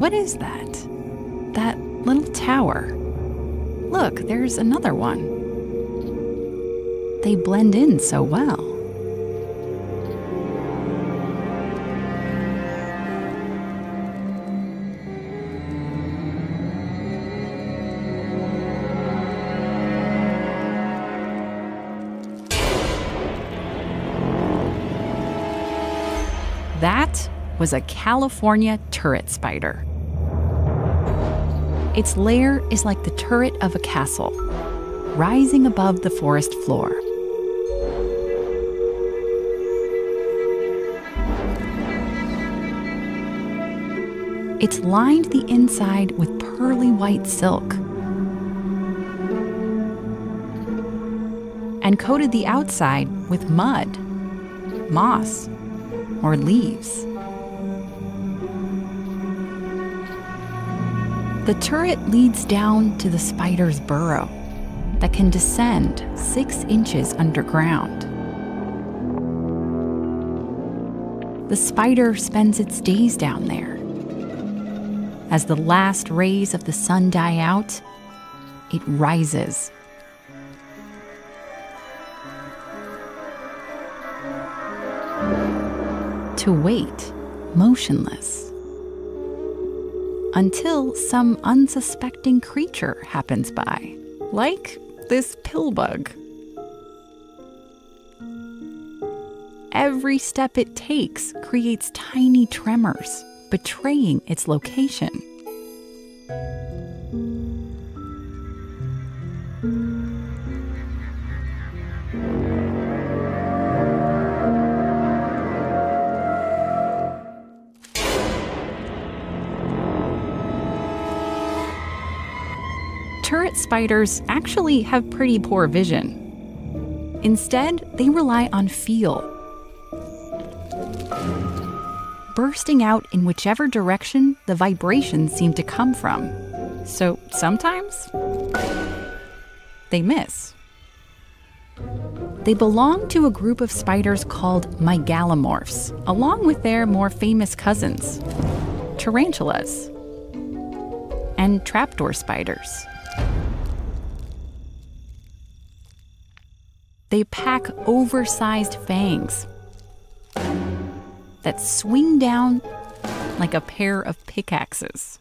What is that? That little tower. Look, there's another one. They blend in so well. That was a California turret spider. Its lair is like the turret of a castle, rising above the forest floor. It's lined the inside with pearly white silk and coated the outside with mud, moss, or leaves. The turret leads down to the spider's burrow that can descend six inches underground. The spider spends its days down there. As the last rays of the sun die out, it rises. To wait, motionless until some unsuspecting creature happens by, like this pill bug. Every step it takes creates tiny tremors, betraying its location. Turret spiders actually have pretty poor vision. Instead, they rely on feel. Bursting out in whichever direction the vibrations seem to come from. So sometimes they miss. They belong to a group of spiders called mygalomorphs, along with their more famous cousins, tarantulas, and trapdoor spiders. They pack oversized fangs that swing down like a pair of pickaxes.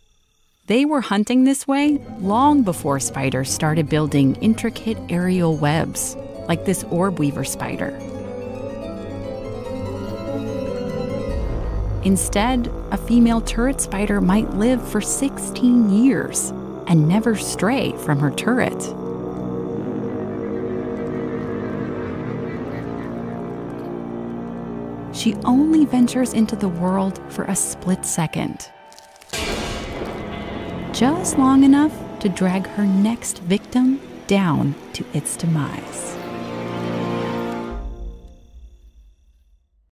They were hunting this way long before spiders started building intricate aerial webs, like this orb weaver spider. Instead, a female turret spider might live for 16 years and never stray from her turret. she only ventures into the world for a split second. Just long enough to drag her next victim down to its demise.